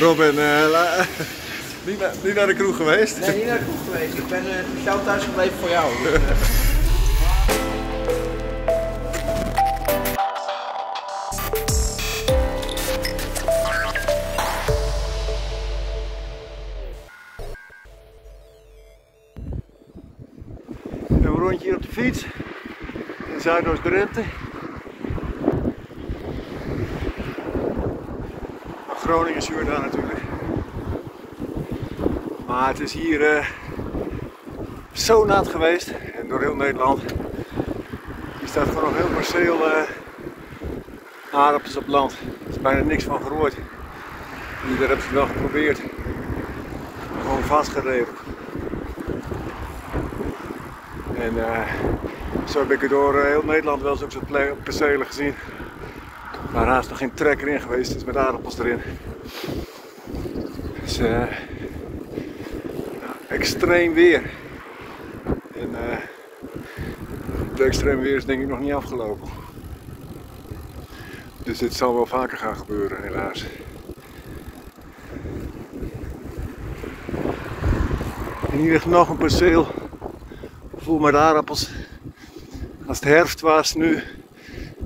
Robin, eh, la- niet, naar, niet naar de kroeg geweest? Nee, niet naar de kroeg geweest. Ik ben uh, speciaal thuis gebleven voor jou. Dus, eh, Een rondje hier op de fiets in Zuidoost-Drenthe. Maar Groningen daar natuurlijk. Maar het is hier eh, zo nat geweest en door heel Nederland. Hier staat gewoon nog heel perceel eh aardappels op land. Er is bijna niks van geroerd. Hebben ze het wel geprobeerd. Gewoon vastgereden. En eh, zo heb ik er door heel Nederland wel ple- percelen gezien. Waar haast nog geen trekker in geweest is met aardappels erin. Dus eh, ja, extreem weer. En eh het extreem weer is denk ik nog niet afgelopen. Dus dit zal wel vaker gaan gebeuren helaas. En hier ligt nog een perceel vol met aardappels. Als het herfst was nu,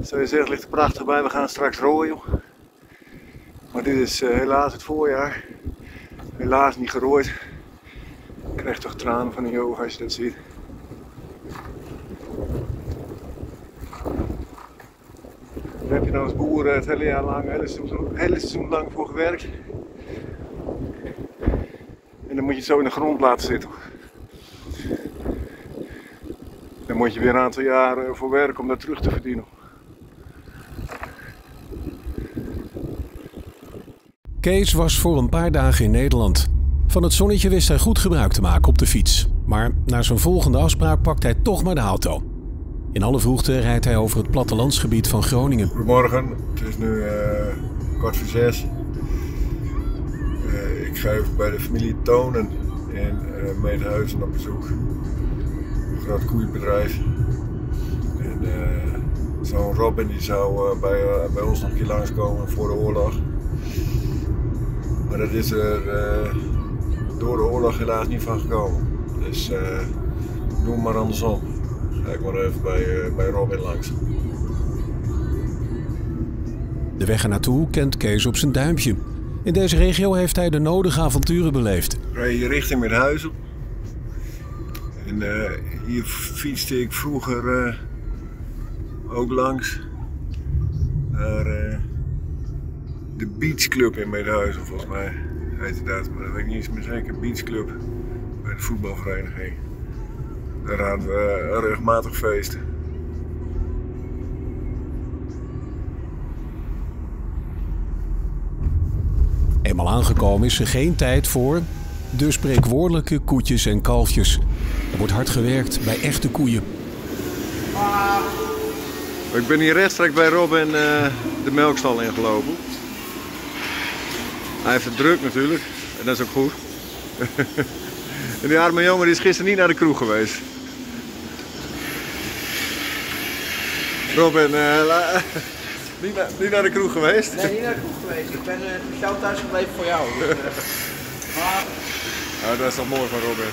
zou je zeggen, ligt er prachtig bij. We gaan straks rooien. Maar dit is eh, helaas het voorjaar. Helaas niet gerooid. Ik krijg toch tranen van je ogen als je dat ziet. Daar heb je nou als boer het hele jaar lang, hele seizoen, hele seizoen lang voor gewerkt. En dan moet je het zo in de grond laten zitten. Dan moet je weer een aantal jaar voor werken om dat terug te verdienen. Kees was voor een paar dagen in Nederland. Van het zonnetje wist hij goed gebruik te maken op de fiets. Maar na zijn volgende afspraak pakt hij toch maar de auto. In alle vroegte rijdt hij over het plattelandsgebied van Groningen. Goedemorgen, het is nu eh, kwart voor zes. Eh, ik ga even bij de familie Tonen in uh, Meedhuizen op bezoek. Een groot koeienbedrijf. En eh, zo'n Robin die zou bij, bij ons nog een keer langskomen voor de oorlog. Maar dat is er eh, door de oorlog helaas niet van gekomen. Dus eh doe maar andersom. Ga ik maar even bij, eh, bij Robin langs. De weg ernaartoe kent Kees op zijn duimpje. In deze regio heeft hij de nodige avonturen beleefd. rij je richting met huizen. En hier fietste ik vroeger ook langs de Beach Club in Meedhuizen, volgens mij heette dat. Maar dat weet ik niet eens meer zeker. Beach Club bij de voetbalvereniging. Daar hadden we eh, regelmatig feesten. Eenmaal aangekomen is er geen tijd voor de spreekwoordelijke koetjes en kalfjes. Er wordt hard gewerkt bij echte koeien. Ik ben hier rechtstreeks bij Robin eh, de melkstal ingelopen. Hij heeft het druk natuurlijk, en dat is ook goed. en die arme jongen die is gisteren niet naar de kroeg geweest. Robin, la- niet, naar, niet naar de kroeg geweest? nee, niet naar de kroeg geweest. Ik ben uh, speciaal thuis gebleven voor jou. Dus, eh, maar Ja, dat is toch mooi van Robin.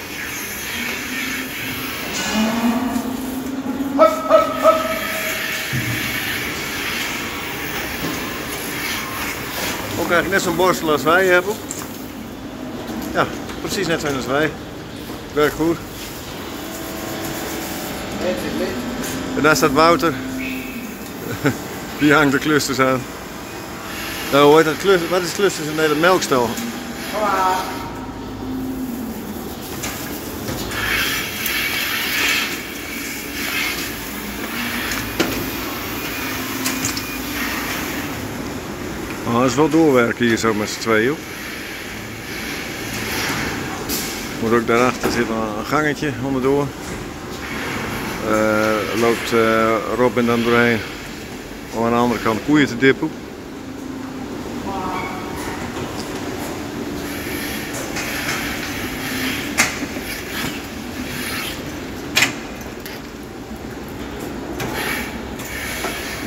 Ook eigenlijk net zo'n borstel als wij hebben. Ja, precies net zo als wij. Werkt goed. is. En daar staat Wouter. Die hangt de clusters aan. Nou, dat cluster? Wat is clusters? Nee, dat melkstel. Hola. Oh, dat is wel doorwerken hier zo met z'n tweeën. joh. Moet ook daarachter zit een gangetje onderdoor. Eh, loopt eh, Robin dan doorheen om aan de andere kant koeien te dippen.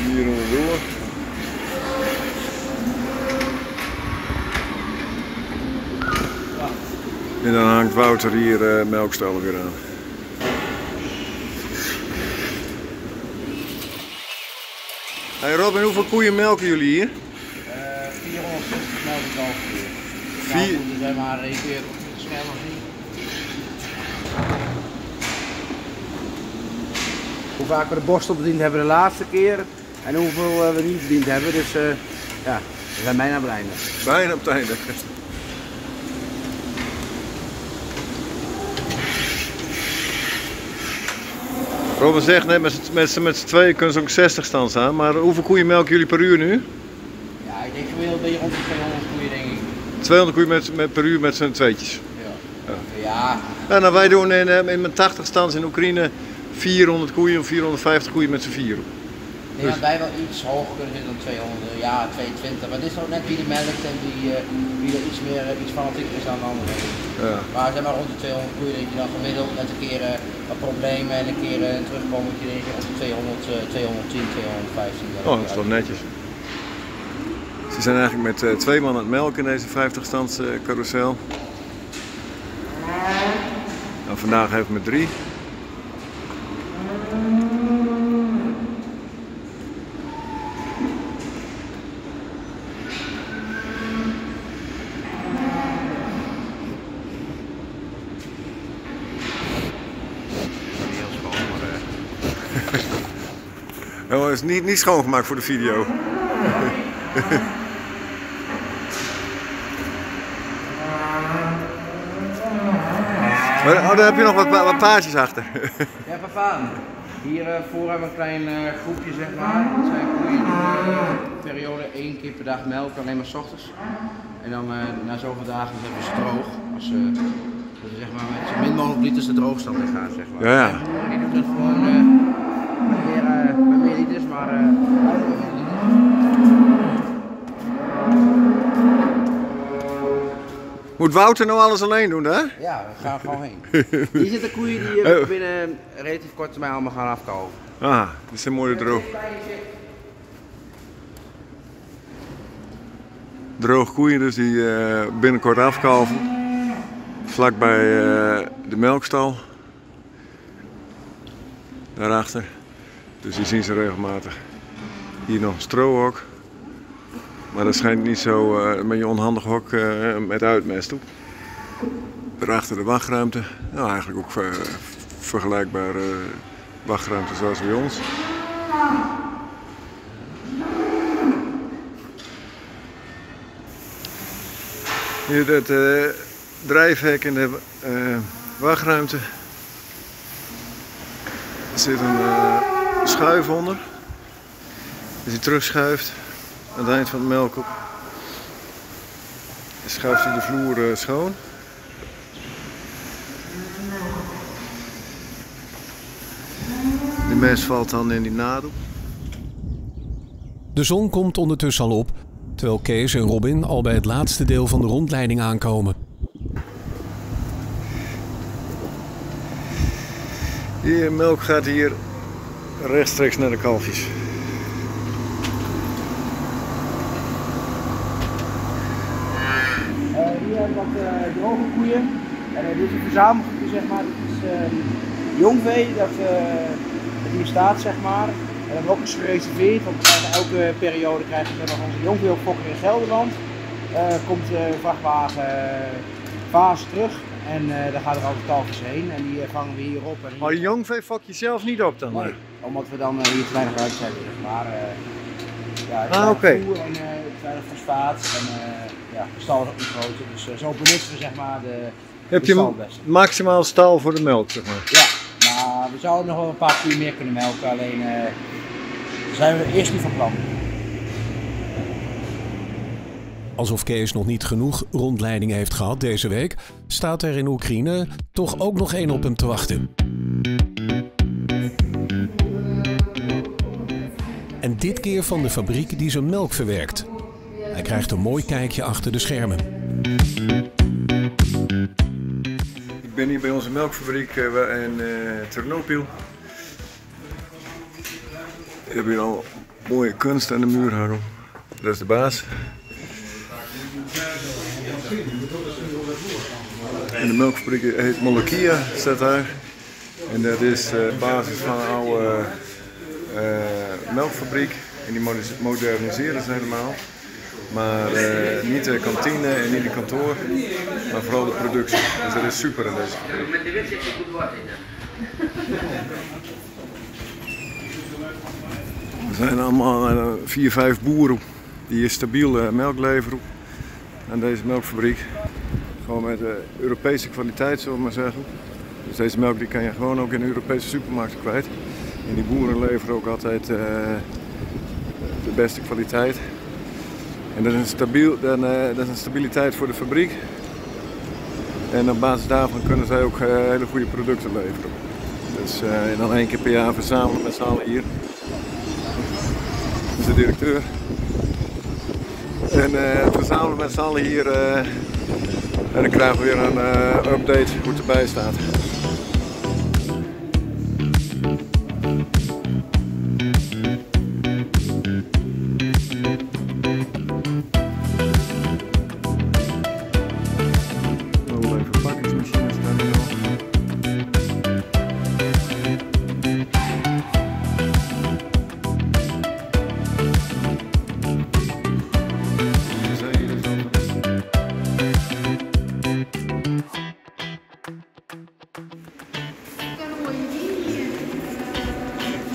Hier onderdoor. En dan hangt Wouter hier uh, melkstallen weer aan. Hey Robin, hoeveel koeien melken jullie hier? Uh, 460 melk ik al. Vier... Nou, zeg maar, één keer op het scherm nog zien. Hoe vaak we de borstel bediend hebben de laatste keer en hoeveel uh, we niet bediend hebben. Dus uh, ja, we zijn bijna op het einde. Bijna op het einde. Robin zegt net, met z'n met tweeën kunnen ze ook 60 stand staan. Maar hoeveel koeien melken jullie per uur nu? Ja, ik denk gemiddeld een beetje rond de 200 koeien denk ik. 200 koeien met, met, per uur met z'n tweetjes? Ja. ja. ja. nou, wij doen in, in mijn 80 stands in Oekraïne 400 koeien of 450 koeien met z'n vieren. Ik denk dat wij wel iets hoger kunnen zitten dan 200, ja 22. Maar dit is ook net wie de melkt en wie, uh, wie er iets meer uh, iets fanatieker is dan de andere. Ja. Maar zeg maar rond de 200 koeien dat je dan gemiddeld met een keer uh, problemen en een keer uh, terugkomen dat je rond de 200, 210, 215. Oh, dat is wel netjes. Ze zijn eigenlijk met uh, twee man aan het melken in deze 50 stands uh, carousel. Nou, vandaag even met drie. Nou, is niet, niet schoongemaakt voor de video. maar, oh, daar heb je nog wat, wat paardjes achter. ja, papa. Hier uh, voor hebben we een klein uh, groepje, zeg maar. Dat zijn koeien die uh, periode één keer per dag melken, alleen maar s ochtends. En dan na zoveel dagen hebben ze droog. Als ze, zeg maar, met zo min mogelijk liters de droogstand in gaan, zeg maar. Ja, ja. En die doen dat gewoon liters, maar Moet Wouter nou alles alleen doen, hè? Ja, we gaan gewoon heen. Hier zitten koeien die uh, binnen relatief korte termijn allemaal gaan afkomen. Ah, dit is een mooie droog. Droog koeien dus die uh, binnenkort afkalven. Vlakbij uh, de melkstal. Daarachter. Dus die zien ze regelmatig. Hier nog een strohok. Maar dat schijnt niet zo uh, met je onhandig hok uh, met uitmest op. Daarachter de wachtruimte. Nou, eigenlijk ook ver, vergelijkbare wachtruimte zoals bij ons. Hier het uh, drijfhek in de wachtruimte. Zit een schuif onder. Als hij terugschuift aan het eind van het melk op. Dan schuift hij de vloer uh, schoon. De mest valt dan in die nadel. De zon komt ondertussen al op, terwijl Kees en Robin al bij het laatste deel van de rondleiding aankomen. Die melk gaat hier rechtstreeks naar de kalfjes. hier hebben we wat uh, droge koeien. En uh, dit is een verzamelgroepje, zeg maar. Dit is uh, jongvee dat, hier staat, zeg maar. En dat hebben ook eens gereserveerd, want elke periode krijgen we nog onze jongveeopfokker in Gelderland. komt de vrachtwagen fase terug en daar gaat er altijd kalfjes heen en die vangen we hier op. En hier... Maar jongvee fok je zelf niet op dan? Nee, omdat we dan hier te weinig uit hebben, maar. ja, ah, oké. Okay. En te weinig fosfaat. En, ja, de stal is ook niet groter, dus uh, zo benutten we zeg maar de, Heb de je stal best. maximaal stal voor de melk, zeg maar? Ja, maar we zouden nog wel een paar keer meer kunnen melken, alleen uh, zijn we eerst niet van plan. Alsof Kees nog niet genoeg rondleidingen heeft gehad deze week, staat er in Oekraïne toch ook nog één op hem te wachten. En dit keer van de fabriek die zijn melk verwerkt. Hij krijgt een mooi kijkje achter de schermen. Ik ben hier bij onze melkfabriek uh, in uh, Ternopil. We hebben hier al mooie kunst aan de muur hangen. Dat is de baas. En de melkfabriek heet Molokia, staat daar. En dat is uh, basis van een oude uh, melkfabriek. En die moderniseren ze helemaal. Maar uh, niet de kantine en niet de kantoor, maar vooral de productie. Dus dat is super in deze fabriek. Er zijn allemaal vier, vijf boeren die hier stabiel melk leveren aan deze melkfabriek. Gewoon met Europese kwaliteit, zullen we maar zeggen. Dus deze melk die kan je gewoon ook in de Europese supermarkten kwijt. En die boeren leveren ook altijd de beste kwaliteit. En dat is een, stabiel, dan, uh, dat is een stabiliteit voor de fabriek. En op basis daarvan kunnen zij ook hele goede producten leveren. Dus uh, dan één keer per jaar verzamelen met z'n allen hier. Is de directeur. En verzamelen met z'n allen hier. en dan krijgen we weer een update hoe het erbij staat.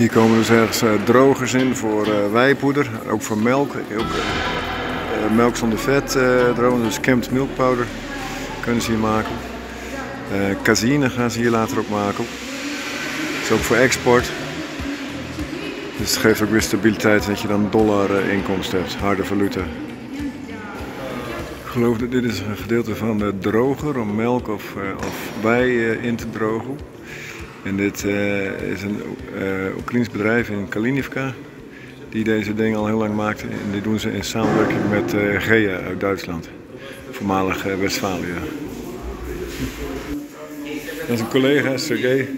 Hier komen dus ergens uh, drogers in voor uh, wijpoeder, ook voor melk. Ook, uh, melk zonder vet drogen, dus camped milk powder kunnen ze hier maken. casine gaan ze hier later ook maken. Dat is ook voor export. Dus het geeft ook weer stabiliteit dat je dan dollar inkomsten hebt, harde valuta. Ik geloof dat dit is een gedeelte van droger om melk of, of wei in te drogen. En dit uh, is een uh, Oekraïns bedrijf in Kalinivka die deze dingen al heel lang maakt. En die doen ze in samenwerking met uh, GEA uit Duitsland, voormalig Westfalië. Dat is een collega, Sergej.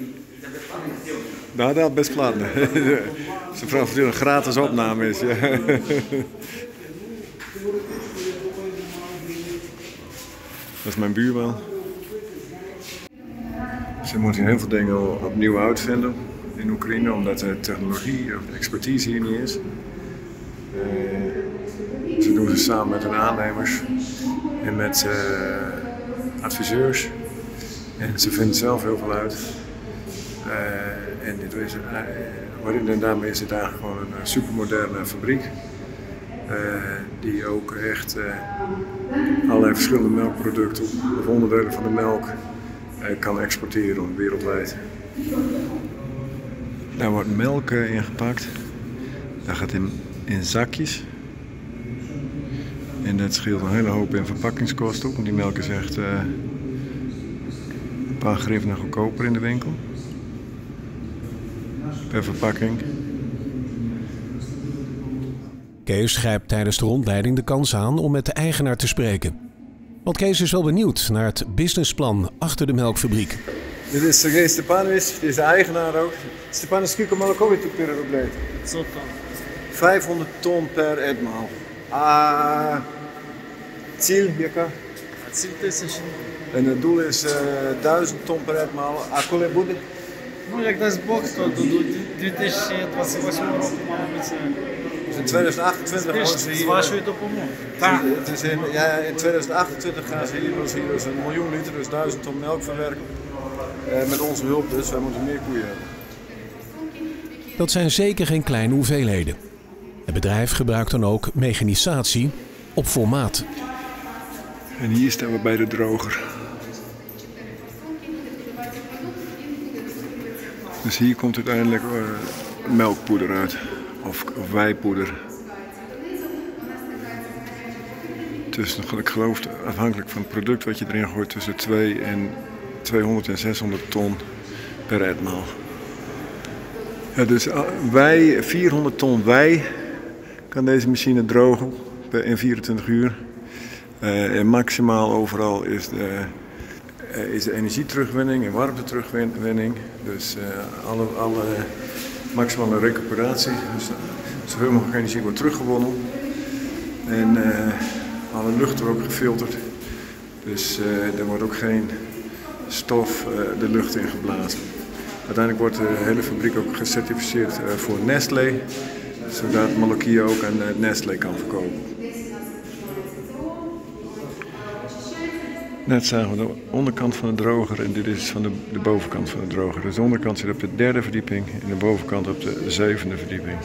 Nou, dat best platen. Ze vraagt of een gratis opname is. Dat is mijn buurman. Ze moeten heel veel dingen opnieuw uitvinden in Oekraïne, omdat de technologie of expertise hier niet is. Uh, ze doen ze samen met hun aannemers en met uh, adviseurs. En ze vinden zelf heel veel uit. Uh, en, dit is, en daarmee is het eigenlijk gewoon een supermoderne fabriek. die ook echt allerlei verschillende melkproducten of onderdelen van de melk kan exporteren wereldwijd. Daar wordt melk eh, ingepakt. Dat gaat in, in zakjes. En dat scheelt een hele hoop in verpakkingskosten ook, want die melk is echt uh, een paar griffen goedkoper in de winkel. Per verpakking. Kees grijpt tijdens de rondleiding de kans aan om met de eigenaar te spreken. Want Kees is wel benieuwd naar het businessplan achter de melkfabriek. Dit is Sergej Stepanovic, die is de eigenaar ook. Stepanovic, сколько молоко вы тут переробляете? 500 ton per etmaal. А ціль яка? Ціль тисячі. En het doel is uh, 1000 ton per etmaal. А коли буде? Ну, як дасть Бог, то до 2028 року маємо це in eh, het in, 2028 gaan ze hier dus- dus een miljoen liter, dus duizend ton melk verwerken. Eh, met onze hulp dus, wij moeten meer koeien hebben. Dat zijn zeker geen kleine hoeveelheden. Het bedrijf gebruikt dan ook mechanisatie op formaat. En hier staan we bij de droger. Dus hier komt uiteindelijk eh, melkpoeder uit, of, of weipoeder. Dus ik geloof afhankelijk van het product wat je erin gooit tussen 2 en 200 en 600 ton per etmaal. Ja, dus ah, wij, 400 ton wij kan deze machine drogen in 24 uur. Uh, en maximaal overal is de, uh, is de energieterugwinning en warmteterugwinning. Dus alle, alle maximale recuperatie. Dus zoveel mogelijk energie wordt teruggewonnen. En alle lucht wordt ook gefilterd. Dus uh, er wordt ook geen stof uh, de lucht in geblazen. Uiteindelijk wordt de hele fabriek ook gecertificeerd uh, voor Nestlé, zodat Malokia ook aan Nestlé kan verkopen. Net zagen we de onderkant van de droger en dit is van de, de bovenkant van de droger. Dus de onderkant zit op de derde verdieping en de bovenkant op de zevende verdieping.